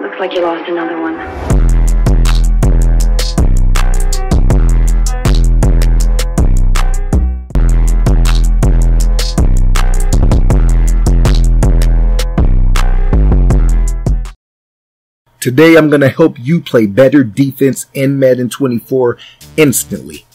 Looks like you lost another one. Today I'm going to help you play better defense in Madden 24 instantly.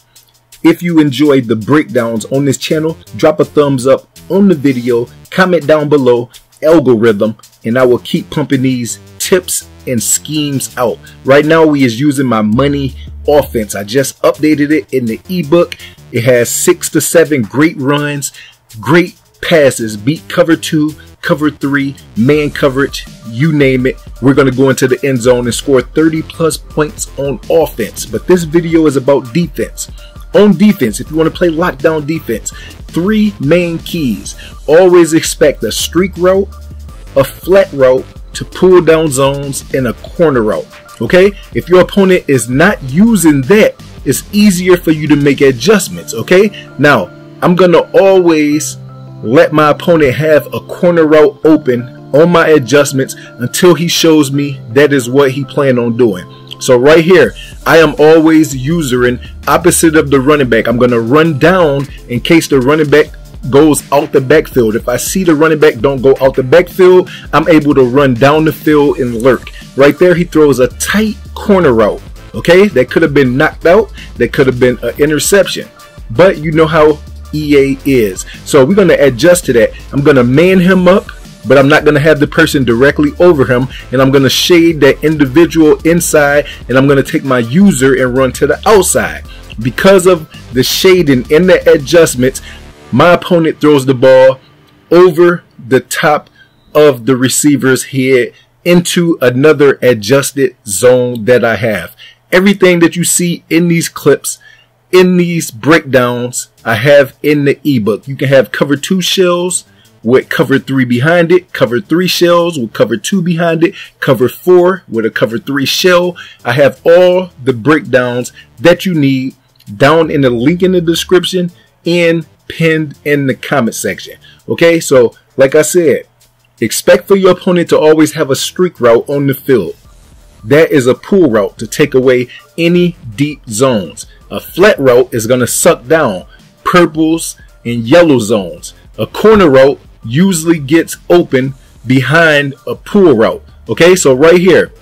If you enjoyed the breakdowns on this channel, drop a thumbs up on the video, comment down below, algorithm, and I will keep pumping these tips and schemes out. Right now we is using my money offense. I just updated it in the ebook. It has six to seven great runs, great passes, beat cover two, cover three, man coverage, you name it. We're going to go into the end zone and score 30 plus points on offense. But this video is about defense. On defense, if you want to play lockdown defense, three main keys. Always expect a streak route, a flat route to pull down zones, and a corner route. Okay? If your opponent is not using that, it's easier for you to make adjustments. Okay? Now, I'm going to always let my opponent have a corner route open on my adjustments until he shows me that is what he planned on doing. So right here, I am always using opposite of the running back. I'm going to run down in case the running back goes out the backfield. If I see the running back don't go out the backfield, I'm able to run down the field and lurk. Right there, he throws a tight corner route. Okay, that could have been knocked out. That could have been an interception. But you know how EA is. So we're going to adjust to that. I'm going to man him up, but I'm not going to have the person directly over him. And I'm going to shade that individual inside and I'm going to take my user and run to the outside. Because of the shading and the adjustments, my opponent throws the ball over the top of the receiver's head into another adjusted zone that I have. Everything that you see in these clips in these breakdowns I have in the ebook. You can have cover two shells with cover three behind it, cover three shells with cover two behind it, cover four with a cover three shell. I have all the breakdowns that you need down in the link in the description and pinned in the comment section. Okay, so like I said, expect for your opponent to always have a streak route on the field. That is a pull route to take away any deep zones. A flat route is going to suck down purples and yellow zones. A corner route usually gets open behind a pull route. Okay, so right here,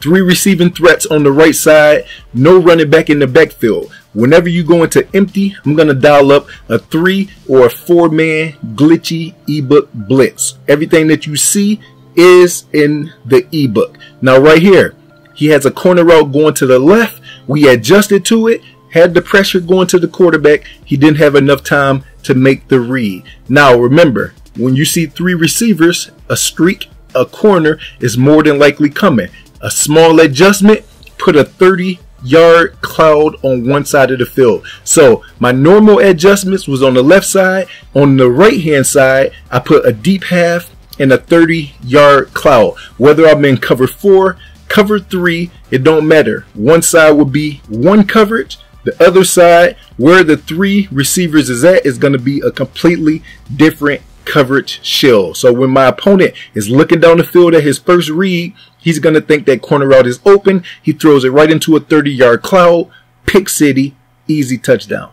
three receiving threats on the right side, no running back in the backfield. Whenever you go into empty, I'm going to dial up a three or a four man glitchy ebook blitz. Everything that you see is in the ebook. Now, right here, he has a corner route going to the left we adjusted to it, had the pressure going to the quarterback. He didn't have enough time to make the read. Now, remember, when you see three receivers, a streak, a corner is more than likely coming. A small adjustment, put a 30 yard cloud on one side of the field. So my normal adjustments was on the left side. On the right hand side, I put a deep half and a 30 yard cloud. Whether I'm in cover four, cover three, it don't matter. One side will be one coverage. The other side, where the three receivers is at, is going to be a completely different coverage shell. So when my opponent is looking down the field at his first read, he's going to think that corner route is open. He throws it right into a 30 yard cloud, pick city, easy touchdown.